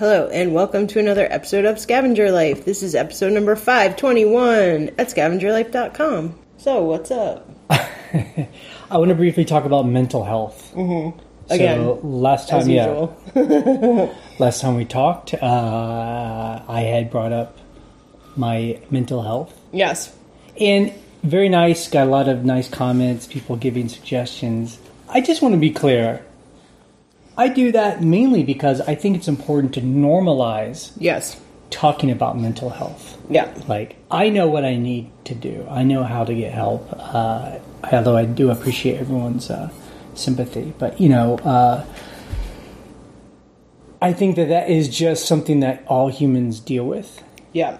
Hello, and welcome to another episode of Scavenger Life. This is episode number 521 at scavengerlife.com. So, what's up? I want to briefly talk about mental health. Mm-hmm. Again, so last time, yeah, last time we talked, uh, I had brought up my mental health, Yes. and very nice. Got a lot of nice comments, people giving suggestions. I just want to be clear. I do that mainly because I think it's important to normalize Yes. talking about mental health. Yeah. Like, I know what I need to do. I know how to get help. Uh, although I do appreciate everyone's uh, sympathy, but you know, uh, I think that that is just something that all humans deal with, Yeah.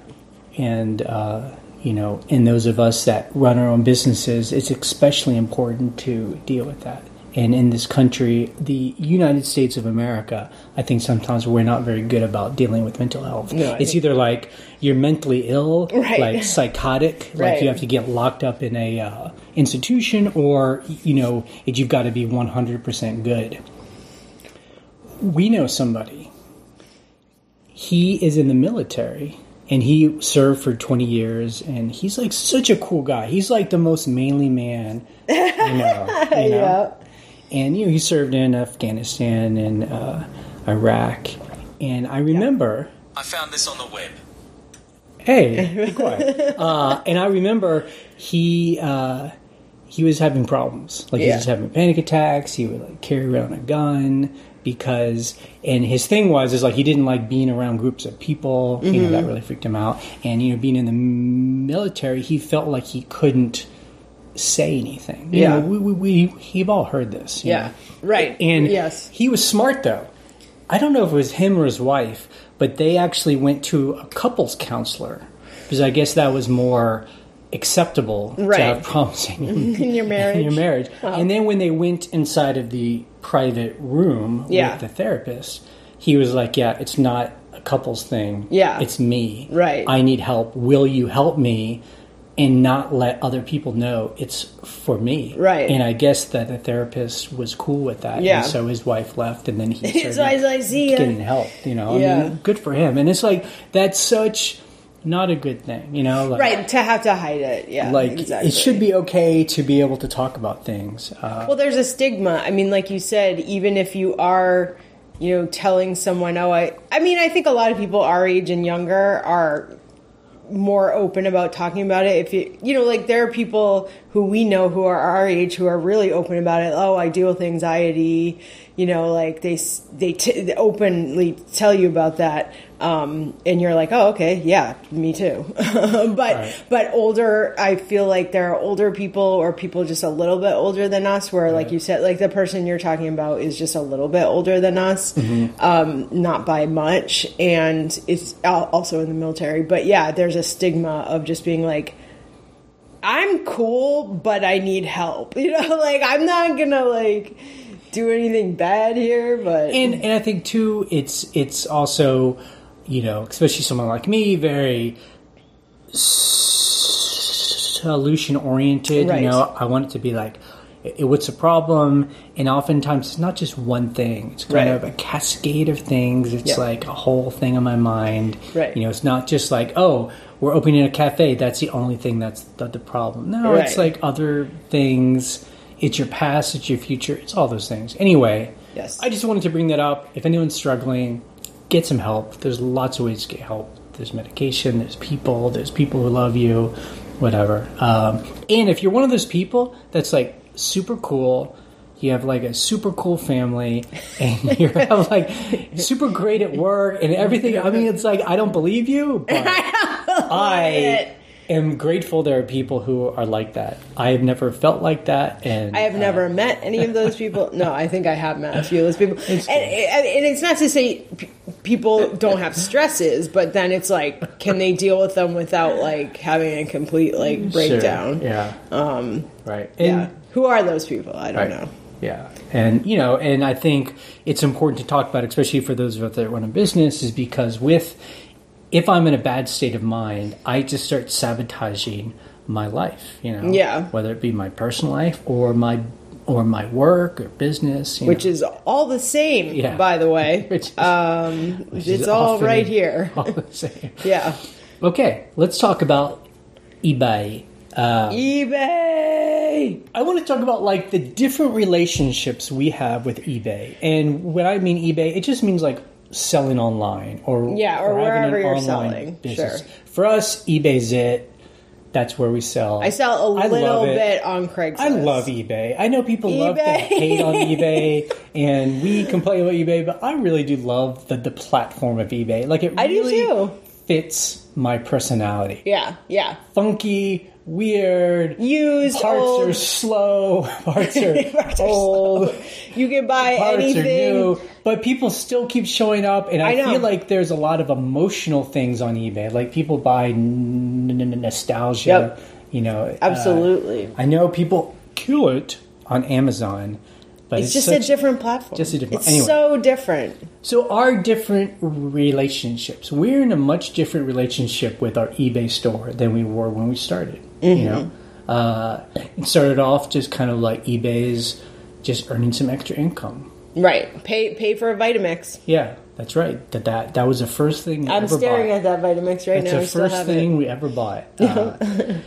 and uh, you know, in those of us that run our own businesses, it's especially important to deal with that. And in this country, the United States of America, I think sometimes we're not very good about dealing with mental health. No, it's either like you're mentally ill, Right. like psychotic, like you have to get locked up in a uh, institution, or you know, it, you've got to be 100% good. We know somebody. He is in the military and he served for 20 years and he's like such a cool guy. He's like the most manly man you know. You know? Yeah. And you know, he served in Afghanistan and uh, Iraq. And I remember I found this on the web. Hey, uh, and I remember he uh, he was having problems. Like he was having panic attacks. He would like carry around a gun because, and his thing was is like he didn't like being around groups of people. You know Mm-hmm. that really freaked him out. And you know, being in the military, he felt like he couldn't say anything. You Yeah. know, we, we, we we've all heard this. you Yeah. know. Right. And yes. he was smart though. I don't know if it was him or his wife, but they actually went to a couples counselor because I guess that was more acceptable Right. to have problems in your, In your marriage. in your marriage. And then when they went inside of the private room Yeah. with the therapist, he was like, "Yeah, it's not a couples thing. Yeah. it's me. Right. I need help. Will you help me?" And not let other people know it's for me. Right. And I guess that the therapist was cool with that. Yeah. And so his wife left, and then he His started eyes like, "See getting help. You know, I Yeah. mean, good for him. And it's like that's such not a good thing. You know, like, Right. To have to hide it. Yeah. Like exactly. it should be okay to be able to talk about things. Uh, Well, there's a stigma. I mean, like you said, even if you are, you know, telling someone, oh, I, I mean, I think a lot of people our age and younger are more open about talking about it. If you, you know, like there are people who we know who are our age who are really open about it. Oh, I deal with anxiety. You know, like they they, t- they openly tell you about that, um, and you're like, oh, okay, yeah, me too. but Right. but older, I feel like there are older people or people just a little bit older than us, where like you said, like the person you're talking about is just a little bit older than us, um, not by much, and it's also in the military. But yeah, there's a stigma of just being like. I'm cool, but I need help. You know, like I'm not gonna like do anything bad here, but and and I think too, it's it's also, you know, especially someone like me, very solution oriented. Right. You know, I want it to be like, what's the problem? And oftentimes it's not just one thing; it's kind Right. of a cascade of things. It's Yeah. like a whole thing in my mind. Right. You know, it's not just like, oh, we're opening a cafe. That's the only thing that's the, the problem. No, it's like other things. It's your past. It's your future. It's all those things. Anyway. Yes. I just wanted to bring that up. If anyone's struggling, get some help. There's lots of ways to get help. There's medication, there's people, there's people who love you, whatever. Um, and if you're one of those people that's like super cool, you have like a super cool family, and you're like super great at work and everything. I mean, it's like I don't believe you, but I am grateful there are people who are like that. I have never felt like that, and I have uh, never met any of those people. No, I think I have met a few of those people. And, and, and it's not to say p- people don't have stresses, but then it's like, can they deal with them without like having a complete like Sure. breakdown? Yeah. Um. Right. Yeah. Who are those people? I don't Right. know. Yeah, and you know, and I think it's important to talk about, especially for those of us that run a business, is because with if I'm in a bad state of mind, I just start sabotaging my life. You know, Yeah. whether it be my personal life or my or my work or business, which know, is all the same, Yeah. by the way. Which is- um, it's all often here. all the same. Yeah. Okay, let's talk about eBay. Uh, eBay. I want to talk about like the different relationships we have with eBay, and when I mean eBay, it just means like selling online or Yeah, or having wherever you're online selling, business. sure. For us, eBay's it. That's where we sell. I sell a I little bit on Craigslist. I love eBay. I know people love to hate on eBay, and we complain about eBay, but I really do love the, the platform of eBay. Like it I do really too. fits my personality. Yeah, yeah. Funky, weird. Used Parts old. are slow. Parts are Parts are old. You can buy Parts anything. are new. But people still keep showing up, and I, I feel like there's a lot of emotional things on eBay. Like people buy n- n- nostalgia. Yep. You know, uh, Absolutely. I know people kill it on Amazon, but it's, it's, just such- a different platform. just a different- It's anyway. so different. So our different relationships. We're in a much different relationship with our eBay store than we were when we started. You know, uh, it started off just kind of like eBay's just earning some extra income. Right. Pay pay for a Vitamix. Yeah, that's right. That that that was the first thing we I'm staring bought. at that Vitamix right That's now. I the first thing it. we ever bought.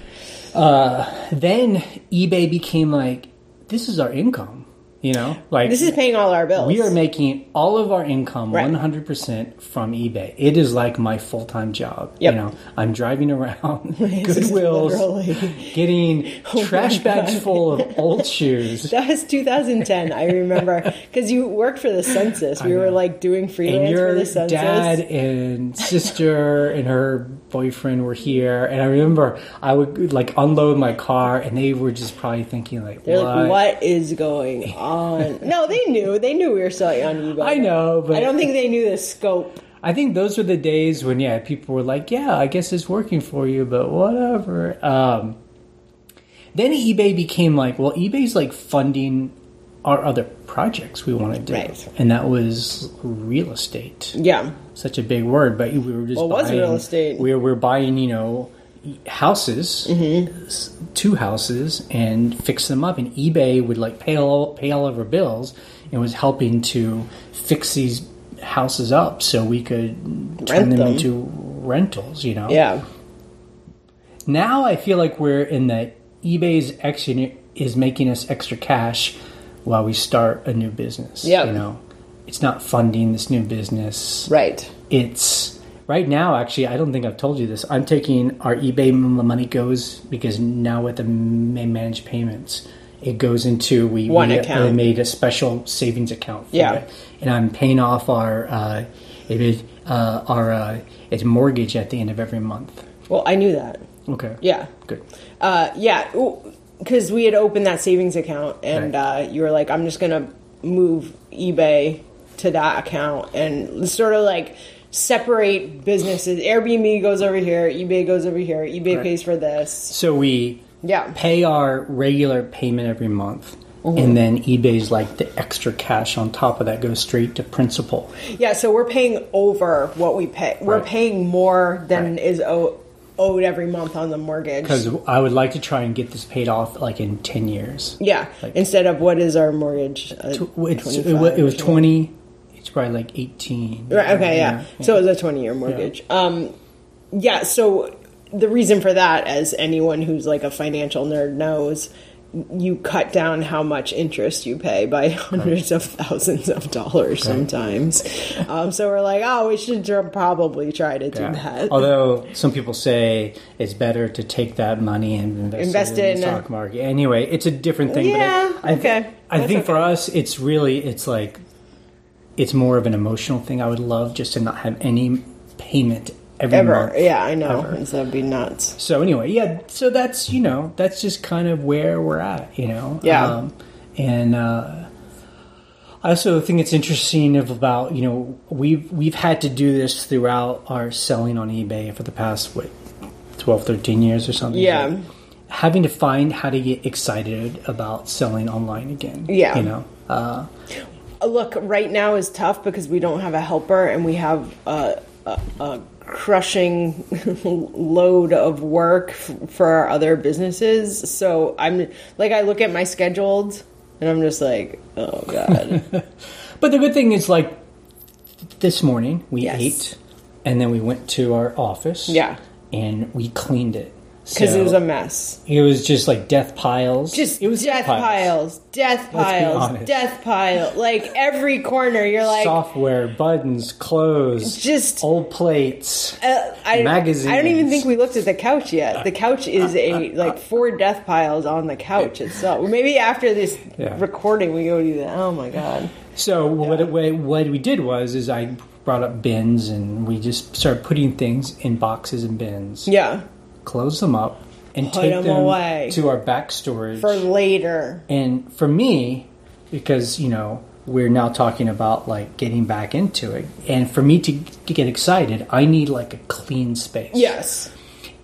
Uh, uh, then eBay became like, this is our income. You know, like This is paying all our bills. We are making all of our income Right. 100% from eBay. It is like my full time job. Yep. You know, I'm driving around Goodwills, getting Oh trash bags full of old shoes. That was 2010. I remember because you worked for the census. We were like doing freelance And for the census. dad and sister and her boyfriend were here, and I remember I would like unload my car, and they were just probably thinking like, "What?" like, "What is going on?" No, they knew. They knew we were selling on eBay. I know, but I don't think they knew the scope. I think those were the days when, yeah, people were like, yeah, I guess it's working for you, but whatever. Um, then eBay became like, well, eBay's like funding our other projects we want to do. Right. And that was real estate. Yeah, Such a big word, but we were just Well, it was real estate. We were buying, you know, houses, Mm-hmm. two houses, and fix them up. And eBay would like pay all pay all of our bills, and was helping to fix these houses up so we could turn Rent them, them. into rentals. You know. yeah. Now I feel like we're in the eBay's action is making us extra cash while we start a new business. Yeah, You know, it's not funding this new business Right. it's right now actually i don't think i've told you this i'm taking our ebay money goes because now with the ma- managed payments it goes into we, One we account. we made a special savings account for Yeah. it and i'm paying off our uh, it is, uh, our uh, it's mortgage at the end of every month Well, I knew that. okay Yeah. good Uh, yeah, because we had opened that savings account, and Right. uh, you were like, "I'm just gonna move eBay to that account and sort of like separate businesses. Airbnb goes over here, eBay goes over here, eBay right. pays for this. So we yeah. pay our regular payment every month. Mm-hmm. And then eBay's like the extra cash on top of that goes straight to principal. Yeah, so we're paying over what we pay. We're right. paying more than right. is owed owed every month on the mortgage. Because I would like to try and get this paid off like in 10 years. Yeah. Like, Instead of what is our mortgage? Uh, it, was 20 probably like eighteen. Right, okay, yeah. So it was a 20 year mortgage. Um, yeah, so the reason for that, as anyone who's like a financial nerd knows, you cut down how much interest you pay by hundreds of thousands of dollars sometimes. Um, so we're like, oh, we should probably try to do Yeah. that. Although some people say it's better to take that money and invest, Invest it in it the stock market. Anyway, it's a different thing. Yeah, but I, I, okay. I That's think for us, it's really it's like it's more of an emotional thing. I would love just to not have any payment every Ever. month. Yeah, I know. Ever. That'd be nuts. So anyway, yeah. So that's you know that's just kind of where we're at, you know. Yeah. Um, and uh, I also think it's interesting about you know we've we've had to do this throughout our selling on eBay for the past what 12, 13 years or something. Yeah. Like, having to find how to get excited about selling online again. Yeah. You know. Uh, Look, right now is tough because we don't have a helper and we have a, a, a crushing load of work f- for our other businesses. So I'm like, I look at my scheduled And I'm just like, oh god. But the good thing is, like, this morning we Yes. ate, and then we went to our office. Yeah. and we cleaned it Because So, it was a mess. it was just like death piles. Just it was death piles. death piles, death pile. Like every corner, you're like, Software, buttons, clothes, just old plates. Uh, I, Magazines. I don't even think we looked at the couch yet. The couch is a like four death piles on the couch itself. Maybe after this Yeah. recording, we go do that. Oh my god! So what, it, what what we did was is I brought up bins and we just started putting things in boxes and bins, Yeah, close them up, and Put take them them away. to our back storage. for later. and for me, because you know we're now talking about like getting back into it, and for me to, to get excited, I need like a clean space. Yes,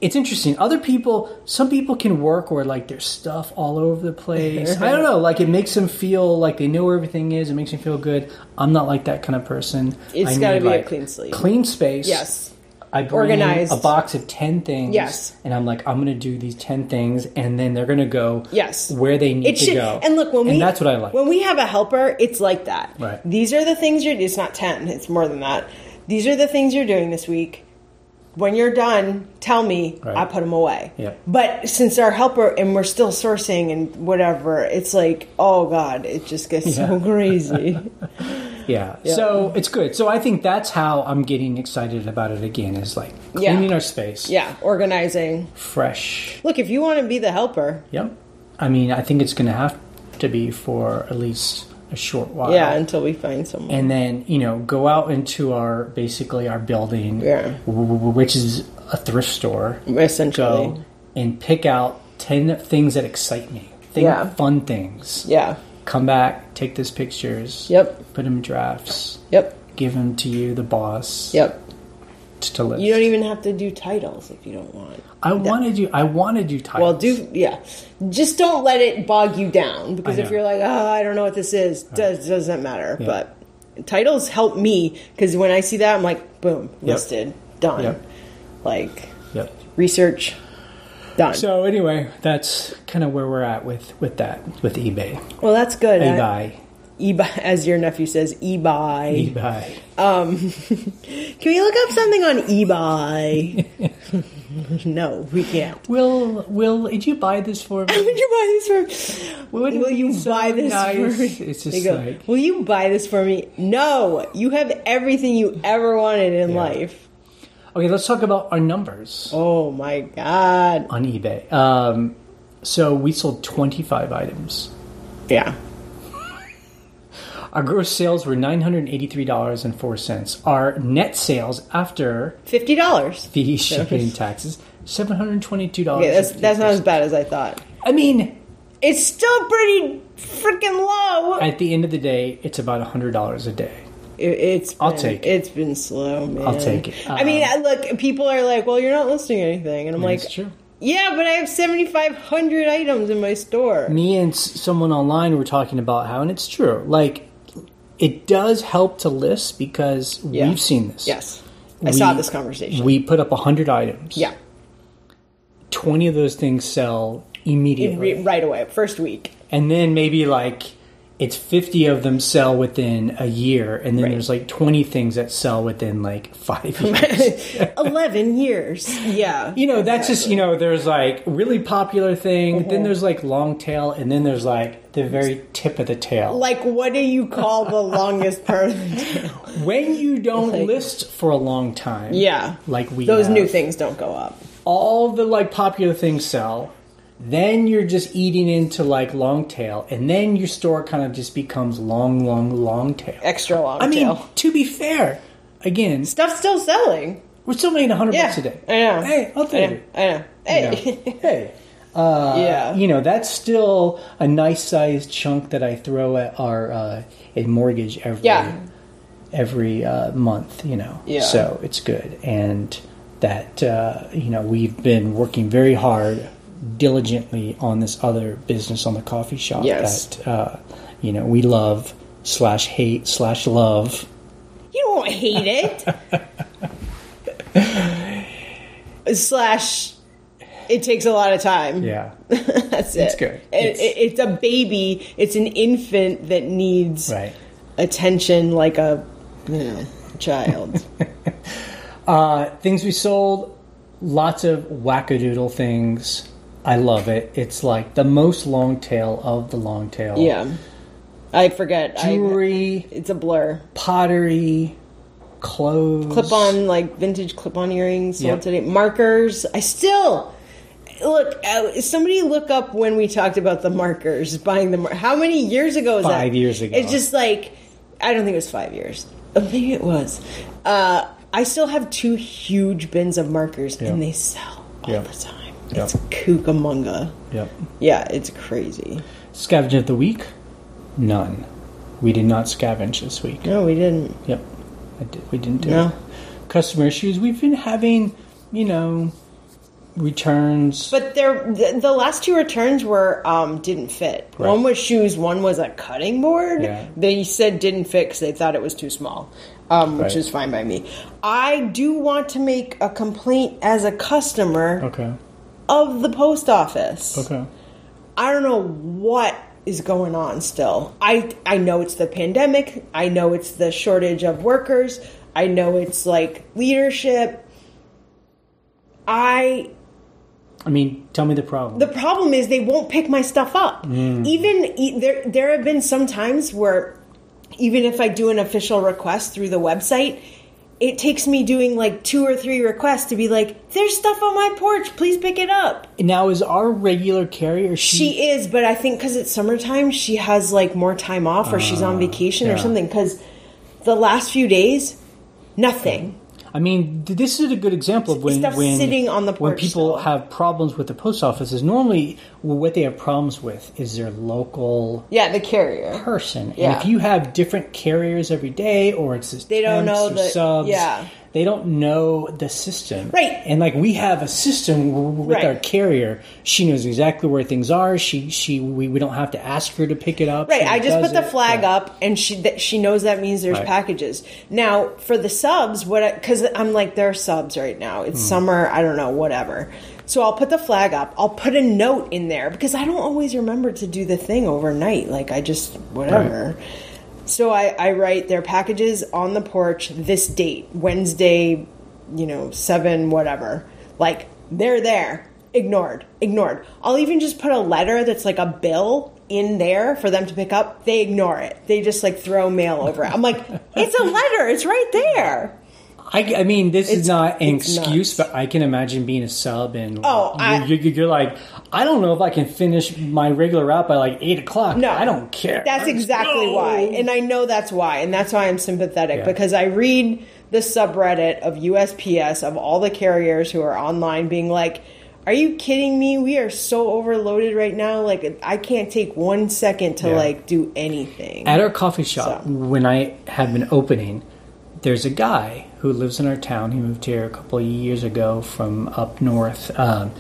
it's interesting. Other people, some people can work where like there's stuff all over the place. I don't know. Like it makes them feel like they know where everything is. It makes them feel good. I'm not like that kind of person. It's gotta need, be a clean slate. Clean space. yes, I bring Organized. a box of ten things. Yes. And I'm like, I'm going to do these ten things, and then they're going to go. Yes. Where they need it to should. go. And look, when and we that's what I like. When we have a helper, it's like that. Right. These are the things you're. It's not ten. It's more than that. These are the things you're doing this week. When you're done, tell me. Right. I put them away. Yeah. But since our helper and we're still sourcing and whatever, it's like, oh god, it just gets so crazy. Yeah. So it's good. So I think that's how I'm getting excited about it again. Is like Yeah. cleaning our space. yeah, organizing. Fresh. Look, if you want to be the helper, Yep. I mean, I think it's going to have to be for at least a short while. yeah, until we find someone. And then you know go out into our basically our building, Yeah. w- w- which is a thrift store. essentially, Go and pick out ten things that excite me. Think Yeah. fun things. yeah, Come back, take those pictures. Yep. Put them in drafts. yep, Give them to you, the boss. yep. To list. You don't even have to do titles if you don't want. I wanted you. I wanted you titles. Well, do yeah. Just don't let it bog you down because if you're like, oh, I don't know what this is, does doesn't matter. But titles help me because when I see that, I'm like, boom, Yep. listed, done. Yep. Like Yep. research, done. So anyway, that's kind of where we're at with with that with eBay. well, that's good. I- eBay. eBay, as your nephew says, eBay. eBay. Um, can we look up something on eBay? no, we can't. Will Will did you buy this for me? Would you buy this for? Wouldn't Will you so buy this nice? for me? It's just go, like Will you buy this for me? No, you have everything you ever wanted in Yeah. life. Okay. Let's talk about our numbers Oh my god! on eBay. Um, so we sold twenty five items. Yeah, Our gross sales were nine hundred eighty three dollars and four cents. Our net sales after fifty dollars. the shipping and taxes seven hundred twenty two dollars. Okay, that's that's not as bad as I thought. I mean, It's still pretty freaking low. at the end of the day, it's about hundred dollars a day. It, it's I'll been- take it. It's been slow, man. I'll take it. I mean, Um, I- look, people are like, "Well, you're not listing anything," and I'm like, true. "Yeah, but I have 7,500 items in my store." me and s- someone online were talking about how, and it's true, like it does help to list because Yeah. we've seen this. Yes, I saw this conversation. We put up 100 items. yeah, 20 of those things sell immediately. Re- right away, first week. and then maybe like it's 50 of them sell within a year, and then Right. there's like 20 things that sell within like five years. 11 years. Yeah. you know, that's just, you know, there's like really popular thing, Mm-hmm. then there's like long tail, and then there's like the very tip of the tail. Like, what do you call the longest part of the tail? when you don't Like- list for a long time, Yeah. like we Those have, new things don't go up. all the like popular things sell. Then you're just eating into like long tail, and then your store kind of just becomes long, long, long tail. Extra long I mean, to be fair, again, Stuff's still selling. we're still making a hundred Yeah. bucks a day. I know. Hey, I'll I take know. it. I know. You Hey. know, hey, uh, Yeah. you know that's still a nice sized chunk that I throw at our uh, mortgage every Yeah. every uh, month. You know, Yeah. so it's good, and that uh, you know we've been working very hard, diligently on this other business on the coffee shop Yes. that uh, you know we love slash hate slash love. You don't hate it. Slash It takes a lot of time. Yeah. That's it. It's good. It- It's- it- it's a baby. It's an infant that needs Right. attention like a you know child. Uh, things we sold, lots of wackadoodle things. I love it. It's like the most long tail of the long tail. yeah, I forget. I, Jewelry, it's a blur. pottery, clothes. Clip on like vintage clip on earrings Yep. today. Markers. I still. Look, somebody look up when we talked about the markers, buying the mar- How many years ago was that? Five years ago. It's just like, I don't think it was five years. Oh, maybe it was. Uh, I still have two huge bins of markers, and they sell all Yeah. the time. It's kookamunga. Yep. Yeah, it's crazy. Scavenge of the week? None. We did not scavenge this week. No, we didn't. Yep. I did, we didn't do No. it. Customer issues. We've been having, you know, returns. But there, the, the last two returns were um, didn't fit. Right. One was shoes. One was a cutting board. Yeah. They said didn't fit because they thought it was too small, um, which Right. is fine by me. I do want to make a complaint as a customer okay. Of the post office. Okay. I don't know what is going on still. I I know it's the pandemic. I know it's the shortage of workers. I know it's like leadership. I I mean, tell me the problem. the problem is they won't pick my stuff up. Mm. Even e- there, there have been some times where, even if I do an official request through the website, it takes me doing like two or three requests to be like, "There's stuff on my porch. Please pick it up." now, is our regular carrier she? She is, but I think because it's summertime, she has like more time off, or she's on ah, vacation yeah. or something. Because the last few days, nothing. I mean, this is a good example of when when sitting on the when people still. have problems with the post office. Is normally well, what they have problems with is their local Yeah, the carrier. person. Yeah. And if you have different carriers every day, or it's just They don't know the- subs, yeah. they don't know the system, Right. And like we have a system with Right. our carrier, she knows exactly where things are. She she we, we don't have to ask her to pick it up. Right, I just put the it. flag Yeah. up, and she that she knows that means there's Right. packages. Now for the subs, what because I'm like they're subs right now. Hmm. It's summer, I don't know, whatever. So I'll put the flag up. I'll put a note in there because I don't always remember to do the thing overnight. Like I just whatever. So I, I write their packages on the porch this date, Wednesday, you know, seven, whatever. Like, they're there. Ignored. Ignored. I'll even just put a letter that's like a bill in there for them to pick up. They ignore it. They just like throw mail over it. I'm like, it's a letter. It's right there. I, I mean, this It's- is not an excuse, nuts. but I can imagine being a sub and Oh, I- you, you, you're like, I don't know if I can finish my regular route by like eight o'clock. No, I don't care. That's exactly No. why, and I know that's why, and that's why I'm sympathetic Yeah. because I read the subreddit of USPS of all the carriers who are online being like, "Are you kidding me? We are so overloaded right now. Like, I can't take one second to Yeah. like do anything." At our coffee shop, So. when I have been opening, there's a guy who lives in our town. He moved here a couple of years ago from up north, um,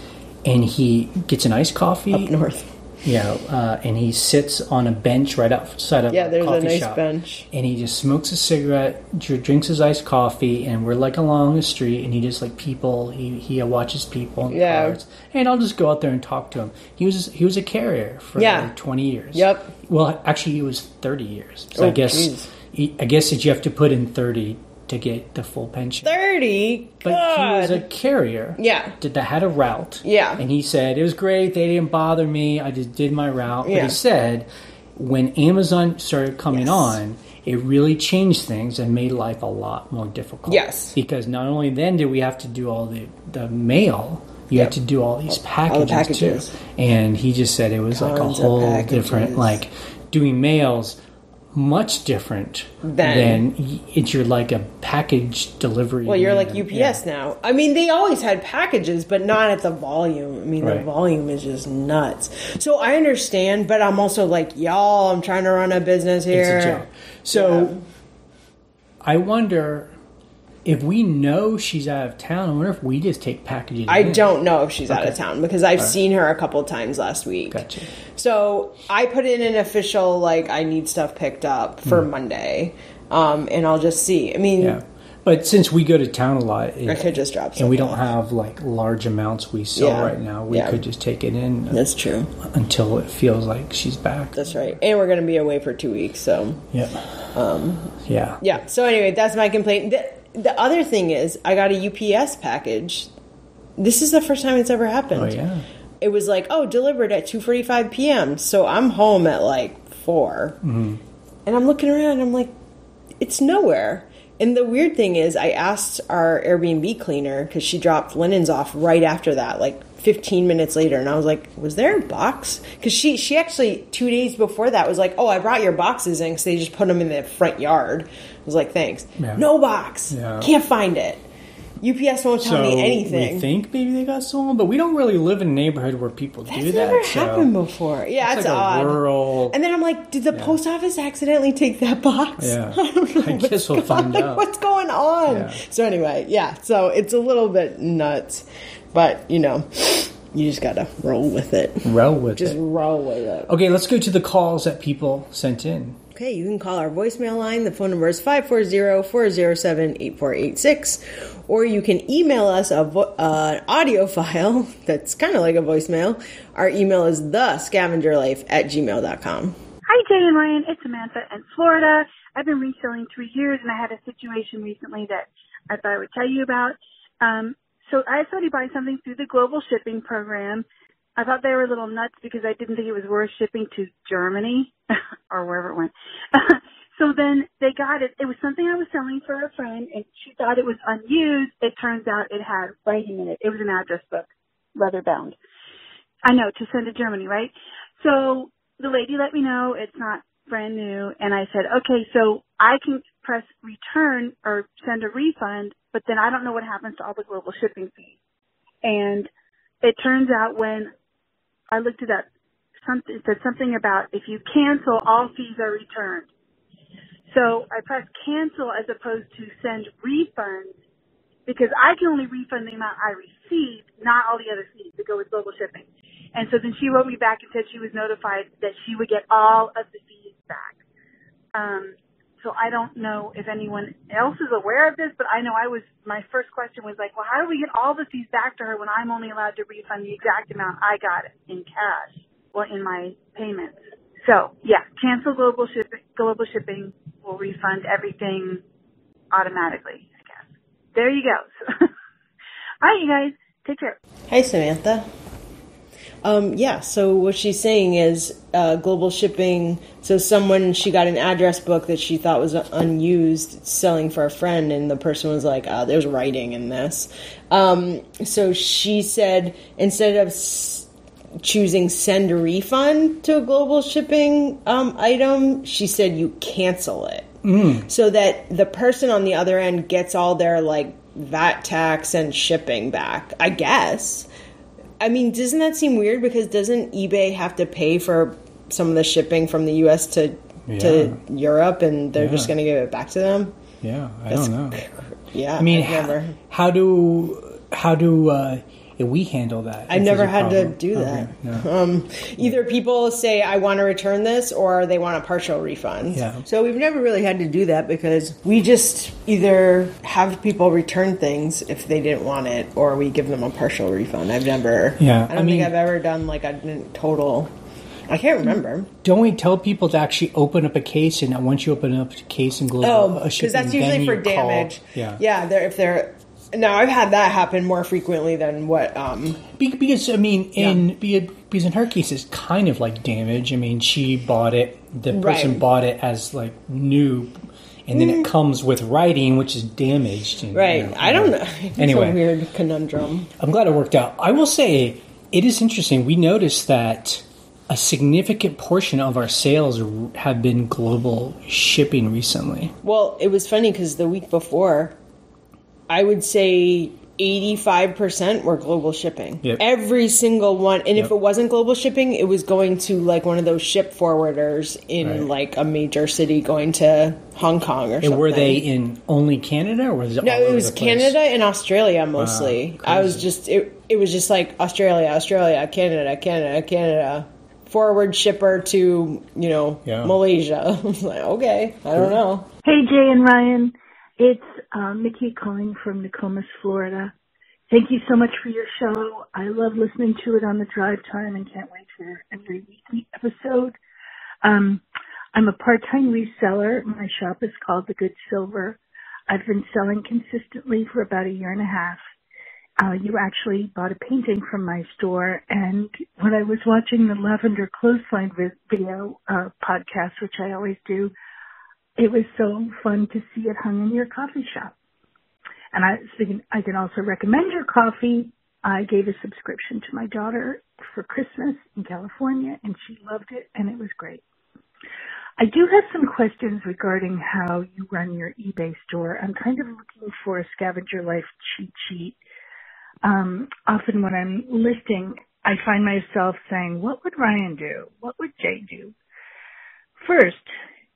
and he gets an iced coffee. Up north. Yeah, uh, and he sits on a bench right outside of Yeah, there's a nice shop. bench. And he just smokes a cigarette, drinks his iced coffee, and we're like along the street, and he just like people. He he watches people Yeah. cars, and I'll just go out there and talk to him. He was he was a carrier for Yeah. like twenty years. Yep. Well, actually, he was thirty years. So I Oh, guess jeez. I guess that you have to put in thirty to get the full pension. Thirty. But he was a carrier. Yeah. Did that had a route. Yeah. And he said it was great. They didn't bother me. I just did my route. But Yeah. he said when Amazon started coming Yes. on, it really changed things and made life a lot more difficult. Yes. Because not only then did we have to do all the the mail. You Yep. had to do all these packages, All the packages, too, and he just said it was like a whole different, like doing mails, much different Than- than it's your like a package delivery. Well, you're like. UPS Yeah. now. I mean, they always had packages, but not at the volume. I mean, the volume is just nuts. So I understand, but I'm also like, y'all, I'm trying to run a business here. A. So I wonder if we know she's out of town. I wonder if we just take packages. I in. don't know if she's out of town because I've seen her a couple times last week. Gotcha. So I put in an official like I need stuff picked up for Hmm. Monday, um, and I'll just see. I mean, Yeah, But since we go to town a lot, it- I could just drop and we don't have like large amounts we sell Yeah. right now, we Yeah. could just take it in That's true. until it feels like she's back. That's right. And we're going to be away for two weeks, so Yeah. Um, yeah. yeah. So anyway, that's my complaint. The, the other thing is, I got a UPS package. This is the first time it's ever happened. Oh yeah. It was like, oh, delivered at two forty-five p.m. So I'm home at like 4 Mm-hmm. and I'm looking around. and I'm like, it's nowhere. And the weird thing is, I asked our Airbnb cleaner because she dropped linens off right after that, like 15 minutes later, and I was like, "Was there a box?" Because she she actually two days before that was like, "Oh, I brought your boxes in because they just put them in the front yard." I was like, "Thanks." Yeah. No box. Yeah. Can't find it. UPS won't tell So me anything. we think maybe they got stolen, but we don't really live in a neighborhood where people That's do that. never so happened before. Yeah, it's it's, like a odd. rural. And then I'm like, did the post office accidentally take that box? Yeah. I don't know. I what's guess we'll find going- out. What's going on? Yeah. So anyway, yeah. So it's a little bit nuts, but you know, you just gotta roll with it. row with Just it. roll with it. Okay, let's go to the calls that people sent in. Okay, you can call our voicemail line. The phone number is 540-407-8486. Or you can email us a vo- uh, audio file that's kind of like a voicemail. Our email is thescavengerlife at gmail.com. Hi, Jay and Ryan. It's Samantha in Florida. I've been reselling three years, and I had a situation recently that I thought I would tell you about. Um, so I started buying something through the global shipping program. I thought they were a little nuts because I didn't think it was worth shipping to Germany or wherever it went. so then they got it. It was something I was selling for a friend, and she thought it was unused. It turns out it had writing in it. It was an address book, leather bound. I know to send to Germany, right? So the lady let me know it's not brand new and I said, okay, so I can press return or send a refund, but then I don't know what happens to all the global shipping fees. And it turns out when I looked it up, something, it said something about if you cancel, all fees are returned. So I pressed cancel as opposed to send refunds because I can only refund the amount I received, not all the other fees that go with global shipping. And so then she wrote me back and said she was notified that she would get all of the fees back. Um, so I don't know if anyone else is aware of this, but I know I was, my first question was like, well, how do we get all the fees back to her when I'm only allowed to refund the exact amount I got in cash or in my payments? So yeah, cancel global shipping, global shipping will refund everything automatically, I guess. There you go. All right, you guys, take care. Hi, Samantha. Um, yeah, so what she's saying is uh, global shipping. So, someone, she got an address book that she thought was unused selling for a friend, and the person was like, oh, there's writing in this. Um, so, she said instead of s- choosing send a refund to a global shipping um, item, she said you cancel it. So that the person on the other end gets all their like VAT tax and shipping back, I guess. I mean, doesn't that seem weird? Because doesn't eBay have to pay for some of the shipping from the U.S. to to Europe, and they're just going to give it back to them? Yeah, I That's don't know. Yeah, I mean, how, how do how do uh, we handle that? I've never had to problem? do Okay, that. yeah. Um, either people say I want to return this, or they want a partial refund. Yeah. So we've never really had to do that because we just either have people return things if they didn't want it, or we give them a partial refund. I've never. Yeah, I don't I mean- think I've ever done like a total. I can't remember. Don't we tell people to actually open up a case, and once you open up a case in global, Oh, because that's usually for you call- damage. yeah, yeah. They're, if they're now, I've had that happen more frequently than what. um Because I mean, in be- because in her case, it's kind of like damage. I mean, she bought it. The person Right. Mm. bought it as like new, and then it comes with writing, which is damaged. and, Right. you know, I don't know. It's Anyway. a weird conundrum. I'm glad it worked out. I will say it is interesting. We noticed that a significant portion of our sales have been global shipping recently. Well, it was funny because the week before, I would say 85% were global shipping. Yep. Every single one. And if it wasn't global shipping, it was going to like one of those ship forwarders in Right. like a major city going to Hong Kong or And something. were they in only Canada or was it No, all it was? Canada and Australia mostly. Ah, I was just it. It was just like Australia, Australia, Canada, Canada, Canada. Forward shipper to you know Yeah. Malaysia. I was like, okay, I don't know. Hey, Jay and Ryan. It's Uh, Mickey calling from Nokomis, Florida. Thank you so much for your show. I love listening to it on the drive time and can't wait for every weekly episode. Um, I'm a part-time reseller. My shop is called The Good Silver. I've been selling consistently for about a year and a half. Uh, you actually bought a painting from my store, and when I was watching the Lavender Clothesline video uh, podcast, which I always do, it was so fun to see it hung in your coffee shop. And I, speaking, I can also recommend your coffee. I gave a subscription to my daughter for Christmas in California, and she loved it, and it was great. I do have some questions regarding how you run your eBay store. I'm kind of looking for a scavenger life cheat sheet. Um, often when I'm listing, I find myself saying, what would Ryan do? What would Jay do? First,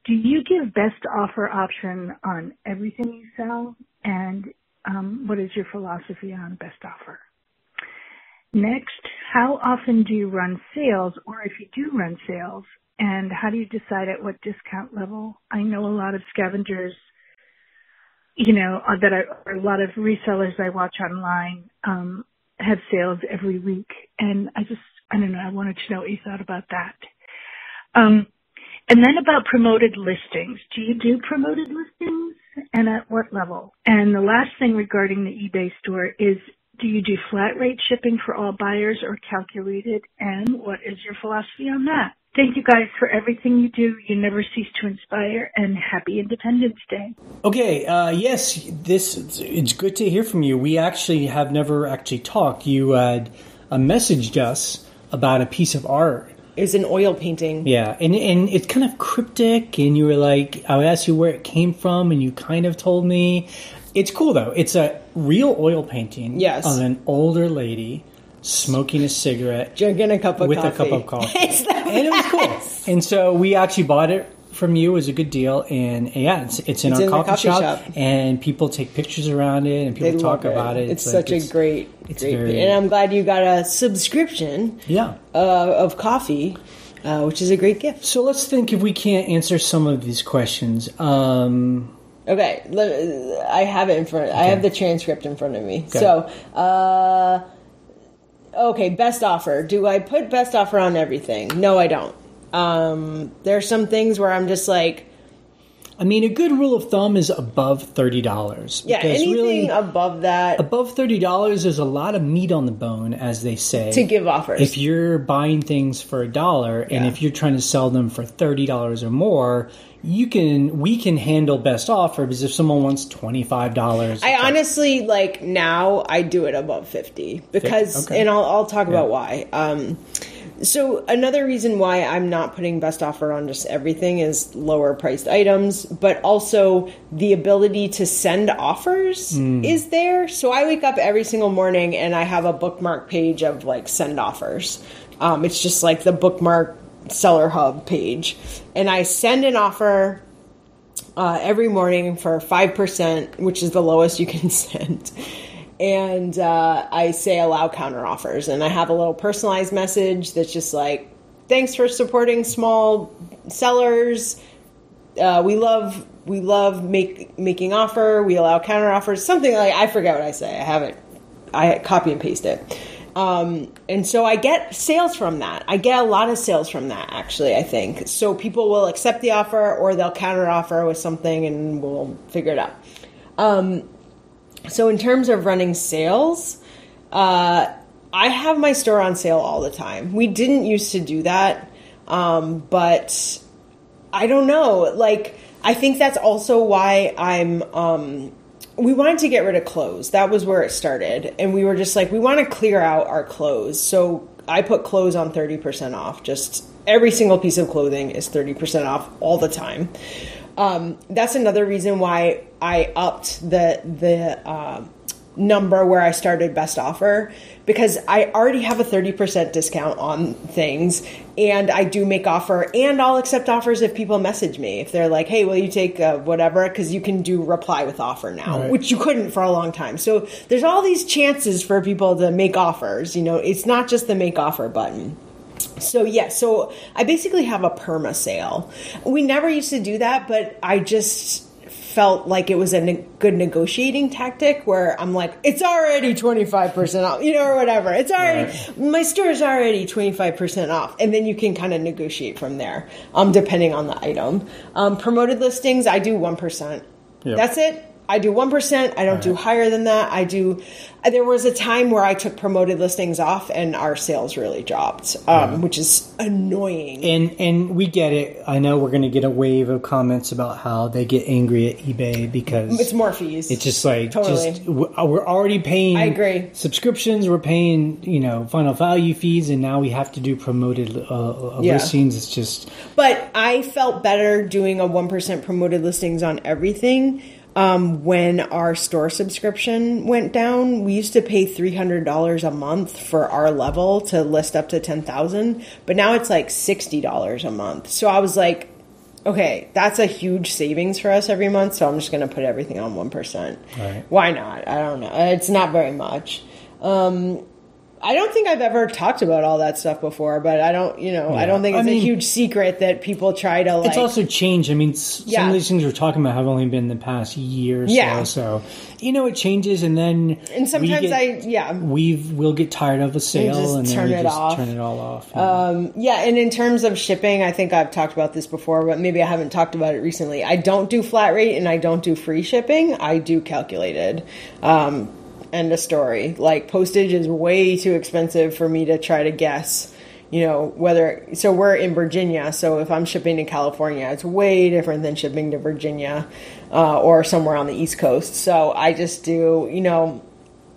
do you give best offer option on everything you sell? And um, what is your philosophy on best offer? Next, how often do you run sales, or if you do run sales, and how do you decide at what discount level? I know a lot of scavengers, you know, uh, that are a lot of resellers I watch online um, have sales every week, and I just I don't know. I wanted to know what you thought about that. Um, and then about promoted listings. Do you do promoted listings, and at what level? And the last thing regarding the eBay store is do you do flat rate shipping for all buyers or calculated? And what is your philosophy on that? Thank you guys for everything you do. You never cease to inspire and happy Independence Day. Okay, uh, yes, this it's good to hear from you. We actually have never actually talked. You had uh, messaged us about a piece of art. It was an oil painting. Yeah, and and it's kind of cryptic, and you were like, I asked you where it came from, and you kind of told me. It's cool though. It's a real oil painting Yes. of an older lady smoking a cigarette Drinking a cup of with coffee. a cup of coffee. And it was cool. And so we actually bought it from you. is a good deal. And yeah, it's, it's in It's our in coffee, coffee shop, shop. and people take pictures around it, and people They talk about it. It's, like- such a great, it's great. very- and I'm glad you got a subscription yeah. uh, of coffee, uh, which is a great gift. So let's think if we can't answer some of these questions. Um, Okay, let, I have it in front. I have the transcript in front of me. So, uh, okay, best offer. Do I put best offer on everything? No, I don't. Um, there are some things where I'm just like, I mean, a good rule of thumb is above thirty dollars. yeah, anything above that above thirty dollars, there's a lot of meat on the bone, as they say. to give offers. if you're buying things for a dollar and if you're trying to sell them for thirty dollars or more, you can we can handle best offer because if someone wants twenty five dollars, I honestly like now I do it above 50 because Okay. and I'll I'll talk about why. Um so another reason why I'm not putting best offer on just everything is lower priced items, but also the ability to send offers is there. So I wake up every single morning and I have a bookmark page of like send offers. Um, it's just like the bookmark seller hub page, and I send an offer uh, every morning for 5%, which is the lowest you can send. And uh, I say allow counter offers. And I have a little personalized message that's just like, thanks for supporting small sellers. Uh, we love we love make, making offer. We allow counter offers. Something like I forget what I say. I have it. I copy and paste it. Um, and so I get sales from that. I get a lot of sales from that, actually, I think. So people will accept the offer or they'll counter offer with something and we'll figure it out. Um, so in terms of running sales, uh, I have my store on sale all the time. We didn't used to do that, um, but I don't know. Like, I think that's also why I'm. Um, we wanted to get rid of clothes. That was where it started, and we were just like, we want to clear out our clothes. So I put clothes on thirty percent off. Just every single piece of clothing is thirty percent off all the time. Um, that's another reason why I upped the the uh, number where I started best offer because I already have a 30% discount on things and I do make offer and I'll accept offers if people message me. If they're like hey will you take uh, whatever? Because you can do reply with offer now Right. which you couldn't for a long time. So there's all these chances for people to make offers you know? It's not just the make offer button so yeah, so I basically have a perma sale. We never used to do that, but I just felt like it was a ne- good negotiating tactic where I'm like, it's already 25% off, you know, or whatever. It's already, Right. my store's already 25% off. And then you can kind of negotiate from there, um, depending on the item. Um, promoted listings, I do 1%. Yep. That's it. I do 1%. I don't do higher than that. I do, there was a time where I took promoted listings off and our sales really dropped, um, which is annoying. And and we get it. I know we're going to get a wave of comments about how they get angry at eBay because it's more fees. It's just like Totally. just uh, we're already paying. I agree. Subscriptions, we're paying you know final value fees, and now we have to do promoted uh, uh, Yeah. listings. It's just But I felt better doing a 1% promoted listings on everything um, when our store subscription went down. We used to pay $300 a month for our level to list up to 10,000, but now it's like $60 a month. So I was like, okay, that's a huge savings for us every month, so I'm just going to put everything on 1%. Right. Why not? I don't know. It's not very much. Um, I don't think I've ever talked about all that stuff before, but I don't, you know, I don't think I it's a huge secret that people try to like. it's also changed. I mean, s- some Yeah. of these things we're talking about have only been the past year or Yeah. so. So you know, it changes, and then and sometimes get, I, yeah, we've we'll get tired of a sale, and then turn we it just off. turn it all off. yeah. And in terms of shipping, I think I've talked about this before, but maybe I haven't talked about it recently. I don't do flat rate and I don't do free shipping. I do calculated. Um, end of story. Like postage is way too expensive for me to try to guess. You know whether so we're in Virginia, so if I'm shipping to California, it's way different than shipping to Virginia uh, or somewhere on the East Coast. So I just do, you know,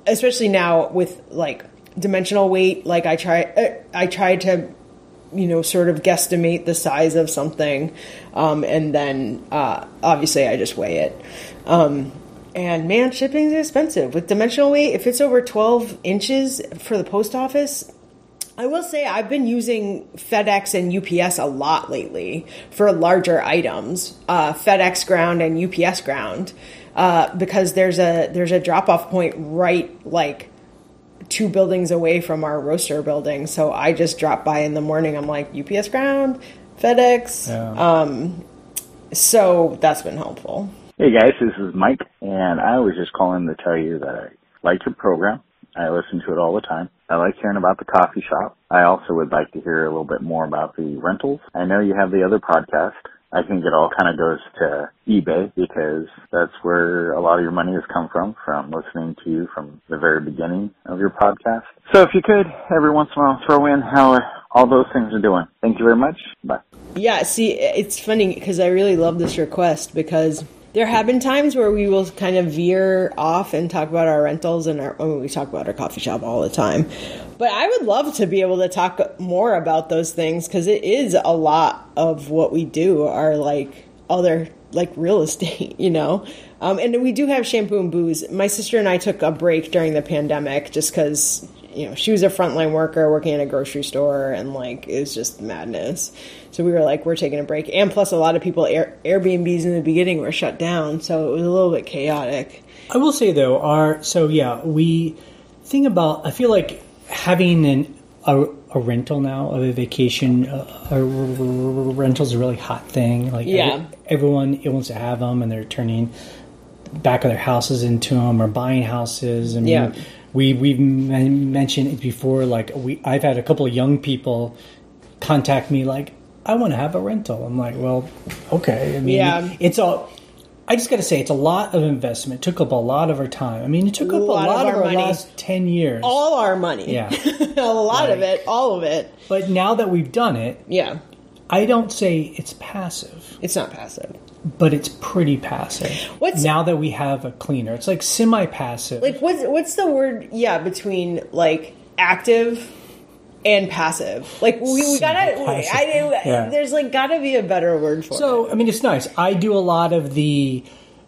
especially now with like dimensional weight like i try uh, i try to you know sort of guesstimate the size of something um, and then uh, obviously i just weigh it um, and man shipping is expensive with dimensional weight if it's over 12 inches for the post office I will say I've been using FedEx and UPS a lot lately for larger items, uh, FedEx ground and UPS ground, uh, because there's a there's a drop off point right like two buildings away from our roaster building. So I just drop by in the morning. I'm like UPS ground, FedEx. Yeah. So that's been helpful. Hey guys, this is Mike, and I was just calling to tell you that I like your program. I listen to it all the time. I like hearing about the coffee shop. I also would like to hear a little bit more about the rentals. I know you have the other podcast. I think it all kind of goes to eBay because that's where a lot of your money has come from, from listening to you from the very beginning of your podcast. So if you could, every once in a while, throw in how all those things are doing. Thank you very much. Bye. Yeah, see, it's funny because I really love this request because there have been times where we will kind of veer off and talk about our rentals and our, we talk about our coffee shop all the time. But I would love to be able to talk more about those things because it is a lot of what we do are like other like real estate, you know. Um, and we do have shampoo and booze. My sister and I took a break during the pandemic just because you know she was a frontline worker working in a grocery store and like it was just madness. So we were like, we're taking a break. And plus, a lot of people Air, Airbnbs in the beginning were shut down, so it was a little bit chaotic. I will say though, our so yeah, we think about. I feel like having an a, a rental now of a vacation uh, a, rental's a really hot thing. Like Yeah. every- everyone it wants to have them, and they're turning back of their houses into them or buying houses. I mean, Yeah. We we've men- mentioned it before. Like we, I've had a couple of young people contact me like, I want to have a rental. I'm like, well, okay. I mean, Yeah. it's all. I just got to say, it's a lot of investment. It took up a lot of our time. I mean, it took up a lot lot, of our our, money. last ten years. All our money, Yeah. a lot of it, all of it. but now that we've done it, Yeah, I don't say it's passive, it's not passive. But it's pretty passive. What's- now that we have a cleaner? It's like semi-passive. Like what's what's the word? Yeah, between like active and passive. Like we, we gotta. Semi-passive. I, Yeah. There's like gotta be a better word for it. So, I mean, it's nice. I do a lot of the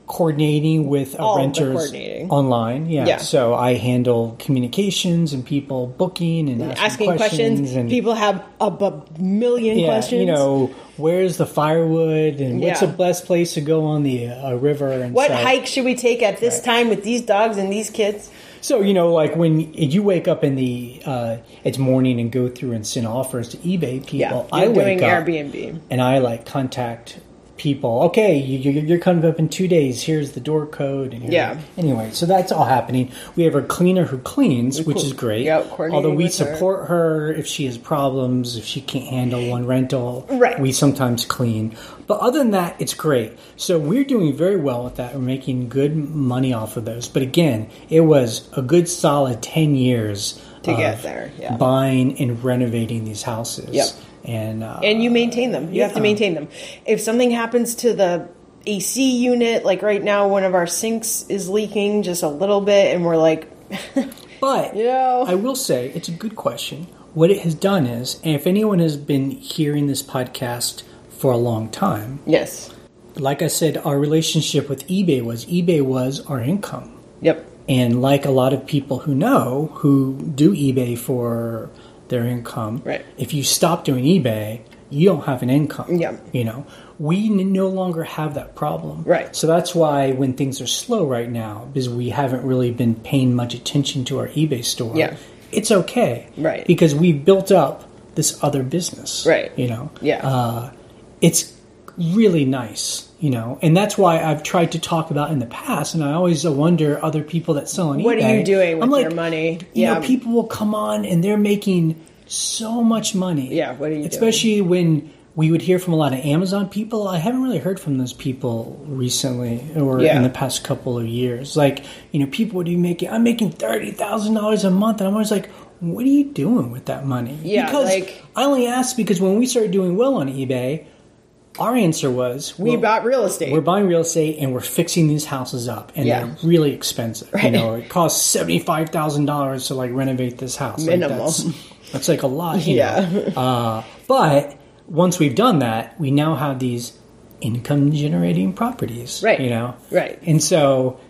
coordinating with renters online. Yeah. Yeah. So I handle communications and people booking and asking, asking questions. and People have a million yeah, questions. you know, where's the firewood and what's the best place to go on the uh, river and what stuff. hike should we take at this time with these dogs and these kids? So you know, like when you wake up in the uh, it's morning and go through and send offers to eBay people, Yeah, I wake doing up Airbnb. and I like contact people, okay, you, you- you're coming up in two days. Here's the door code. And Yeah. Anyway, so that's all happening. We have our cleaner who cleans, which is great. Coordinating Although we with her. support her if she has problems, if she can't handle one rental, Right. we sometimes clean. But other than that, it's great. So we're doing very well with that. We're making good money off of those. But again, it was a good solid 10 years To get there, yeah. buying and renovating these houses. Yep. And, uh, and you maintain them. You have to maintain them. If something happens to the AC unit, like right now, one of our sinks is leaking just a little bit, and we're like, But You know. I will say it's a good question. What it has done is, and if anyone has been hearing this podcast for a long time, yes, like I said, our relationship with eBay was eBay was our income. yep, And like a lot of people who know who do eBay for their income, Right. if you stop doing eBay, you don't have an income. Yeah. You know, we n- no longer have that problem. Right. So that's why when things are slow right now, because we haven't really been paying much attention to our eBay store, Yeah. it's okay. Right. Because we've built up this other business. Right. You know? Yeah. Uh, it's really nice, you know, and that's why I've tried to talk about in the past, and I always wonder other people that sell on eBay. What are you doing I'm with like, your money? You Yeah. know, people will come on and they're making so much money. Yeah, what are you doing? Especially when we would hear from a lot of Amazon people. I haven't really heard from those people recently or Yeah. in the past couple of years. Like, you know, people would be making, I'm making $30,000 a month. And I'm always like, what are you doing with that money? Yeah, because like- I only asked because when we started doing well on eBay, our answer was we well, bought real estate. we're buying real estate and we're fixing these houses up, and Yeah. they're really expensive. You know, it costs seventy five thousand dollars to like renovate this house. Like, Minimal. that's, that's like a lot. Yeah. Uh, but once we've done that, we now have these income generating properties. Right. You know. Right. And so.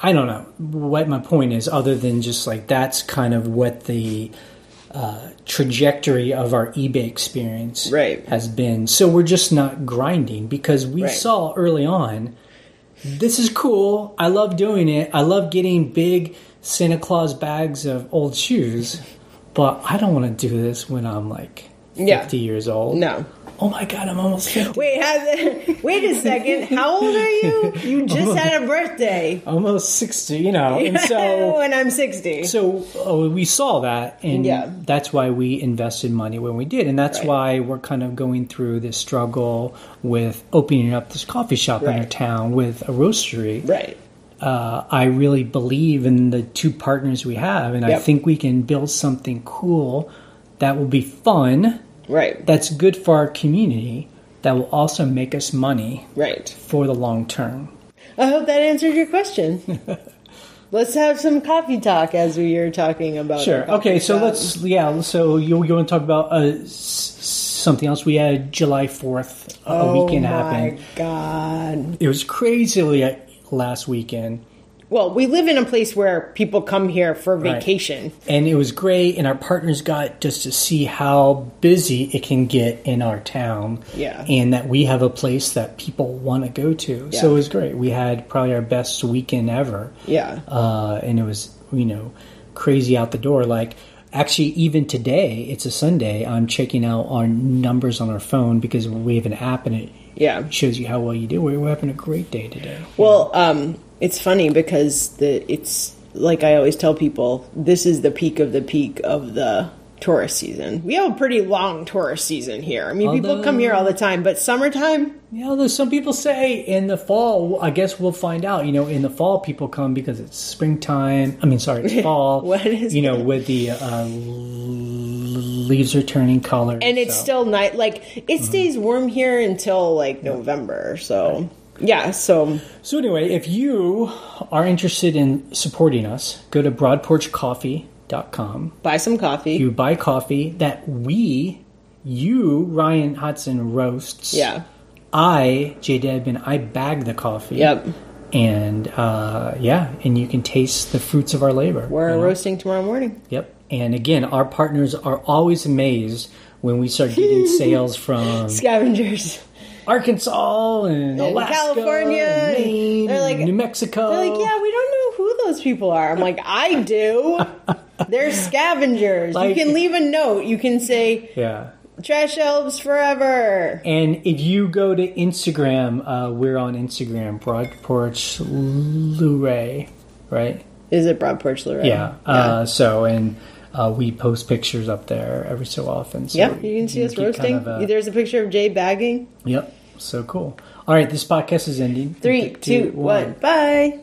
I don't know what my point is, other than just like that's kind of what the uh, trajectory of our eBay experience Right. has been. So we're just not grinding because we Right. saw early on this is cool. I love doing it. I love getting big Santa Claus bags of old shoes, but I don't want to do this when I'm like 50 Yeah. years old. no. Oh my god, I'm almost 50. Wait, has, wait a second. How old are you? You just had a birthday. Almost 60, you know. And so when I'm 60. So uh, we saw that, and Yeah. that's why we invested money when we did, and that's Right. why we're kind of going through this struggle with opening up this coffee shop in our town with a roastery. right. Uh, I really believe in the two partners we have, and I think we can build something cool that will be fun, Right. that's good for our community, that will also make us money Right. for the long term. I hope that answered your question. Let's have some coffee talk as we were talking about. Sure. Okay. So let's yeah. So you you want to talk about uh, s- something else? We had July Fourth a Oh weekend my god! It was crazily uh, last weekend, Well, we live in a place where people come here for Right. vacation. and it was great. And our partners got just to see how busy it can get in our town. Yeah. And that we have a place that people want to go to. So it was great. We had probably our best weekend ever. Yeah. uh, and it was you know crazy out the door. Like actually, even today, it's a Sunday. I'm checking out our numbers on our phone because we have an app and it Yeah. shows you how well you do. We're, we're having a great day today. Well, um, it's funny because the it's like I always tell people, this is the peak of the peak of the tourist season. We have a pretty long tourist season here. I mean, people come here all the time, but summertime, Yeah, although some people say in the fall, I guess we'll find out. You know, in the fall, people come because it's springtime. I mean, sorry, it's fall. What is you know it? with the uh, leaves are turning color, and it's so. still night. Like it stays warm here until like November. So yeah, so So anyway, if you are interested in supporting us, go to broadporchcoffee.com. buy some coffee. You buy coffee that we, you, Ryan Hudson, roasts. yeah. I, Jay Dedman, I bag the coffee. Yep. And uh, yeah, and you can taste the fruits of our labor. We're you know? roasting tomorrow morning. Yep. And again, our partners are always amazed when we start getting sales from Scavengers. Arkansas and, Alaska, California, and and Maine, they're like- New Mexico. They're like, yeah, we don't know who those people are. I'm like, I do. They're scavengers. Like- you can leave a note. You can say, Yeah. Trash elves forever. And if you go to Instagram, uh, we're on Instagram, Broad Porch Luray, right? Is it Broad Porch Luray? Yeah. Uh, so, and uh, we post pictures up there every so often. So yeah, you can see us roasting. kind of a- There's a picture of Jay bagging. yep. So cool. All right, this podcast is ending. Three, two, one. Bye.